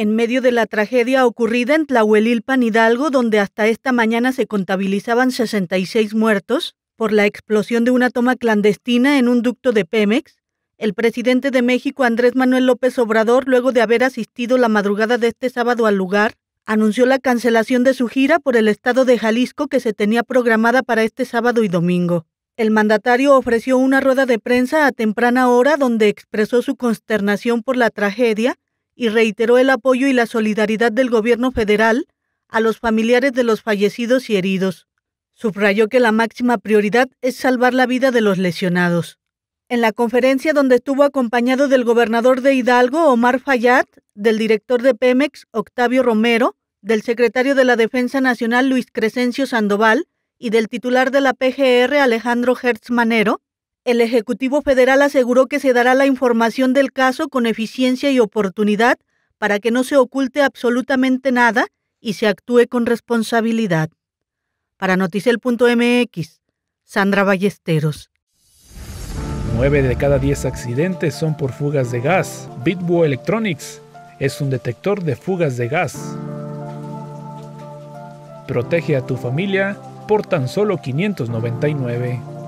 en medio de la tragedia ocurrida en Tlahuelilpan, Hidalgo, donde hasta esta mañana se contabilizaban 66 muertos por la explosión de una toma clandestina en un ducto de Pemex, el presidente de México, Andrés Manuel López Obrador, luego de haber asistido la madrugada de este sábado al lugar, anunció la cancelación de su gira por el estado de Jalisco que se tenía programada para este sábado y domingo. El mandatario ofreció una rueda de prensa a temprana hora donde expresó su consternación por la tragedia y reiteró el apoyo y la solidaridad del gobierno federal a los familiares de los fallecidos y heridos. Subrayó que la máxima prioridad es salvar la vida de los lesionados. En la conferencia donde estuvo acompañado del gobernador de Hidalgo, Omar Fayad, del director de Pemex, Octavio Romero, del secretario de la Defensa Nacional, Luis Crescencio Sandoval, y del titular de la PGR, Alejandro Hertz Manero, el Ejecutivo Federal aseguró que se dará la información del caso con eficiencia y oportunidad para que no se oculte absolutamente nada y se actúe con responsabilidad. Para Noticel.mx, Sandra Ballesteros. 9 de cada 10 accidentes son por fugas de gas. Bitbo Electronics es un detector de fugas de gas. Protege a tu familia por tan solo 599.